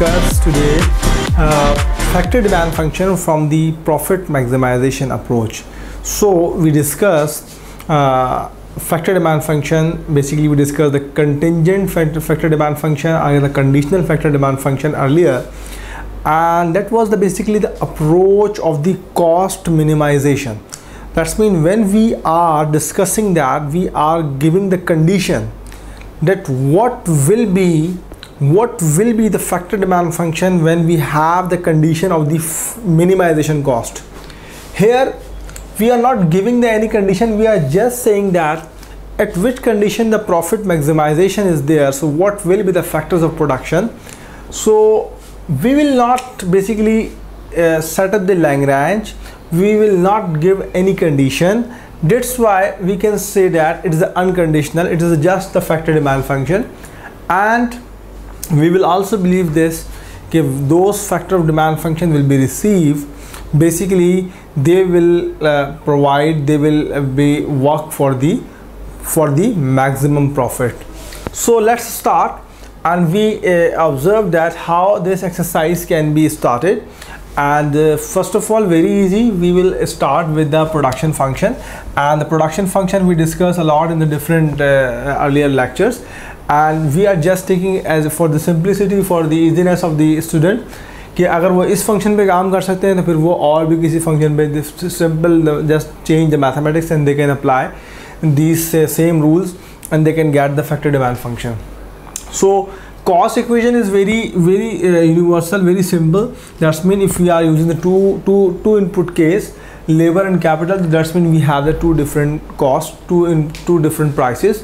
discuss today uh, factor demand function from the profit maximization approach. So we discussed uh, factor demand function. Basically, we discussed the contingent factor, demand function and the conditional factor demand function earlier, and that was the basically the approach of the cost minimization. That's mean when we are discussing that we are giving the condition that what will be what will be the factor demand function when we have the condition of the minimization cost? Here we are not giving the any condition. We are just saying that at which condition the profit maximization is there. So what will be the factors of production? So we will not basically uh, set up the Lagrange we will not give any condition. That's why we can say that it is unconditional. It is just the factor demand function. And we will also believe this if those factor of demand function will be received. Basically they will uh, provide they will uh, be work for the for the maximum profit. So let's start and we uh, observe that how this exercise can be started. And uh, first of all very easy we will start with the production function. And the production function we discuss a lot in the different uh, earlier lectures and we are just taking as for the simplicity for the easiness of the student कि अगर वो इस function पे काम कर सकते हैं तो फिर वो और भी किसी फंक्शन पे simple just change the mathematics and they can apply these uh, same rules and they can get the factor demand function so cost equation is very very uh, universal very simple that's mean if we are using the two two two input case labor and capital that's mean we have the two different costs two in two different prices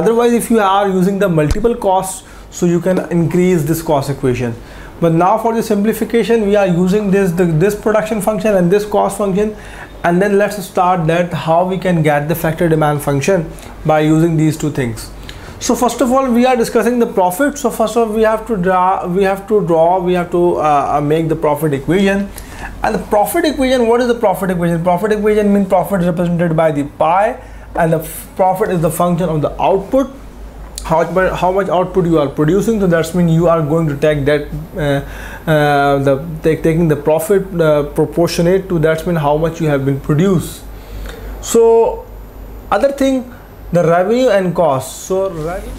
otherwise if you are using the multiple costs so you can increase this cost equation. But now for the simplification we are using this the, this production function and this cost function and then let's start that how we can get the factor demand function by using these two things. So first of all we are discussing the profit so first of all we have to draw we have to draw we have to uh, uh, make the profit equation. And the profit equation what is the profit equation? Profit equation means profit represented by the pi and the profit is the function of the output. How much, how much output you are producing so that's mean you are going to take that uh, uh, the take, taking the profit uh, proportionate to that's mean how much you have been produced. So other thing the revenue and cost. So revenue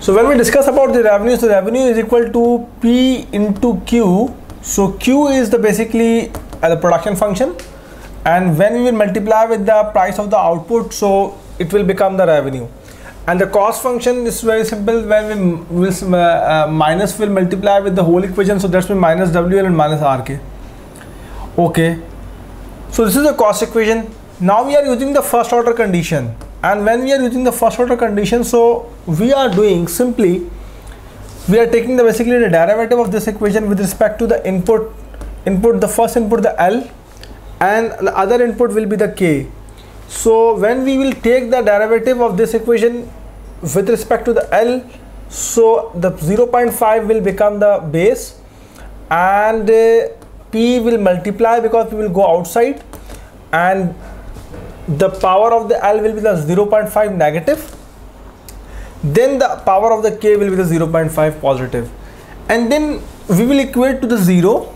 so when we discuss about the revenue so revenue is equal to p into q. So q is the basically uh, the production function and when we will multiply with the price of the output so it will become the revenue. And the cost function is very simple. When we will uh, uh, minus will multiply with the whole equation so that's mean minus wl and minus rk okay. So this is the cost equation. Now we are using the first order condition. And when we are using the first order condition so we are doing simply we are taking the basically the derivative of this equation with respect to the input input the first input the l and the other input will be the k. So when we will take the derivative of this equation with respect to the l so the 0.5 will become the base and uh, p will multiply because we will go outside and the power of the L will be the 0.5 negative. Then the power of the K will be the 0.5 positive. And then we will equate to the 0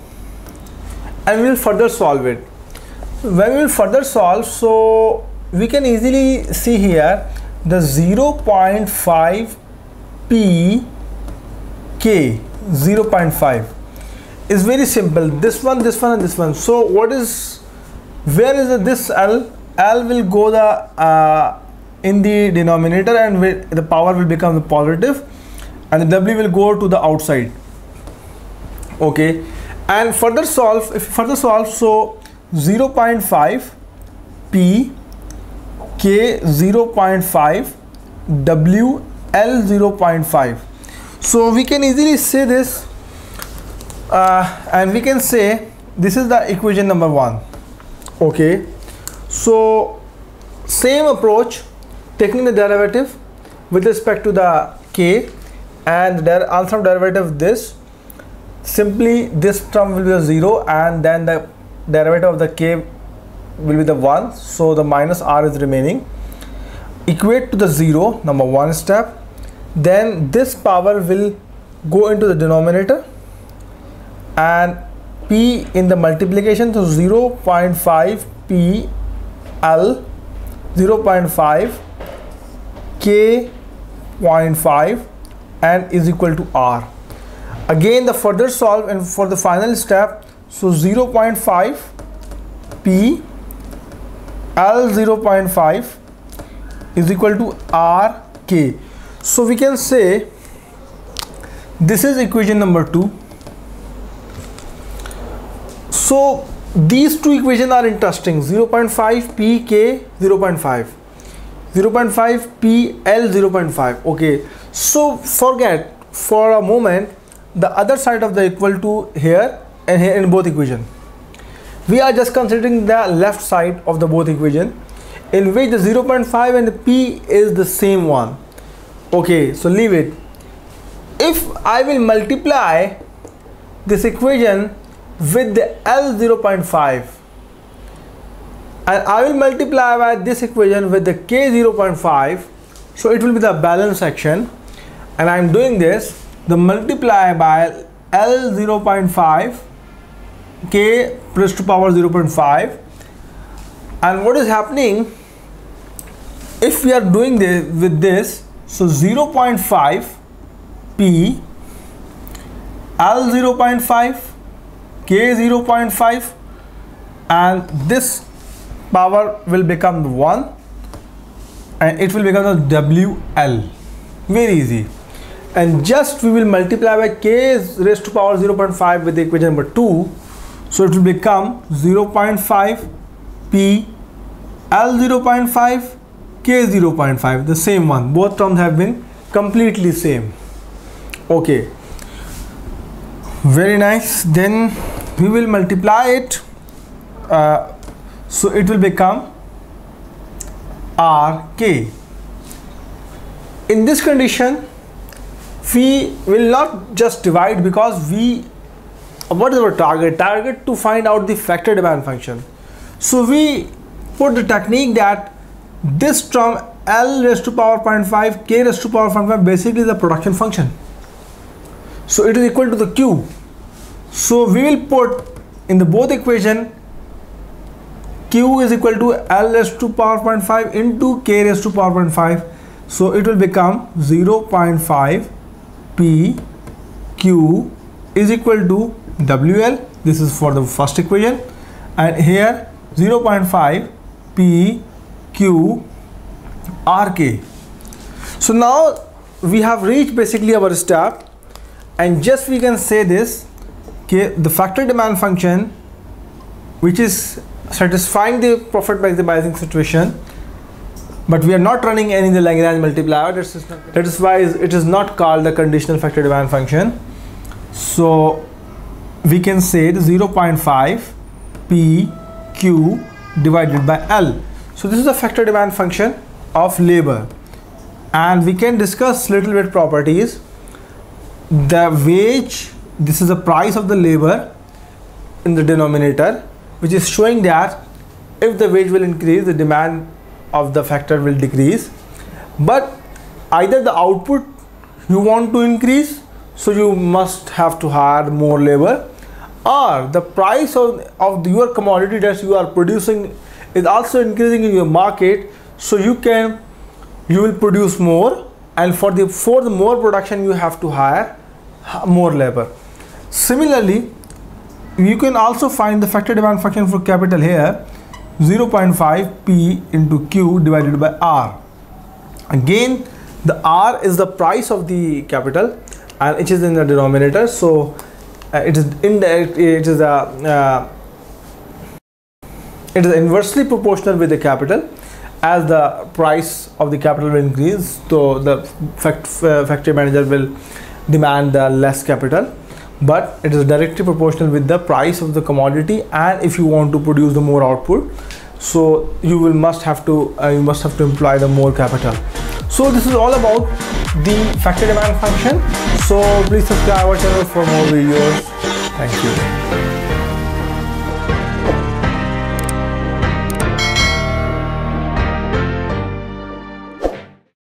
and we will further solve it when we will further solve so we can easily see here the 0.5 P K 0.5 is very simple. This one this one and this one. So what is where is this L? L will go the uh, in the denominator and the power will become the positive and the W will go to the outside. Okay. And further solve if further solve so 0.5 P K 0.5 W L 0.5 so we can easily say this uh, and we can say this is the equation number one. Okay? So same approach taking the derivative with respect to the k and the answer derivative this simply this term will be a 0 and then the derivative of the k will be the 1 so the minus r is remaining. Equate to the 0 number one step. Then this power will go into the denominator. And p in the multiplication so 0.5 p l 0.5 k 0.5 and is equal to r. Again the further solve and for the final step so 0.5 p l 0.5 is equal to r k. So we can say this is equation number 2 so these two equations are interesting. 0.5 pk 0.5 0.5 pl 0.5 okay. So forget for a moment the other side of the equal to here here in both equation. We are just considering the left side of the both equation in which the 0.5 and the p is the same one. Okay so leave it. If I will multiply this equation with the L 0.5 and I will multiply by this equation with the K 0.5 so it will be the balance section. And I'm doing this the multiply by L 0.5 K raised to power 0.5 and what is happening if we are doing this with this so 0.5 P L 0.5 K 0.5 and this power will become 1 and it will become the WL very easy. And just we will multiply by k raised to power 0.5 with the equation number 2 so it will become 0.5 p l 0.5 k 0.5 the same one. Both terms have been completely same. Okay. Very nice. Then we will multiply it uh, so it will become rk in this condition we will not just divide because we what is our target? Target to find out the factor demand function. So we put the technique that this term L raised to power 0.5 K raised to power 0.5 basically the production function. So it is equal to the Q. So we will put in the both equation Q is equal to L raised to power 0.5 into K raised to power 0.5 so it will become 0.5 P Q is equal to WL this is for the first equation. And here 0.5 P Q RK so now we have reached basically our step. And just we can say this okay the factor demand function which is satisfying the profit maximizing situation but we are not running any the Lagrange multiplier. That is why it is not called the conditional factor demand function. So we can say the 0.5 p q divided by l. So this is the factor demand function of labor. And we can discuss little bit properties. The wage this is the price of the labor in the denominator which is showing that if the wage will increase the demand of the factor will decrease. But either the output you want to increase so you must have to hire more labor or the price of, of your commodity that you are producing is also increasing in your market so you can you will produce more and for the for the more production you have to hire more labor similarly you can also find the factor demand function for capital here 0.5 P into Q divided by R. Again, the R is the price of the capital and it is in the denominator. So it is indirect, it is a uh, it is inversely proportional with the capital. As the price of the capital will increase so the fact, uh, factory manager will demand the less capital. But it is directly proportional with the price of the commodity and if you want to produce the more output so you will must have to uh, you must have to employ the more capital so this is all about the factor demand function so please subscribe our channel for more videos. Thank you